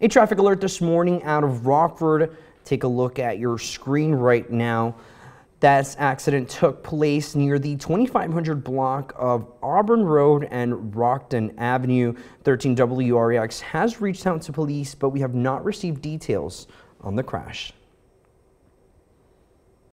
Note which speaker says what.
Speaker 1: A traffic alert this morning out of Rockford. Take a look at your screen right now. That accident took place near the 2500 block of Auburn Road and Rockton Avenue. 13 WREX has reached out to police, but we have not received details on the crash.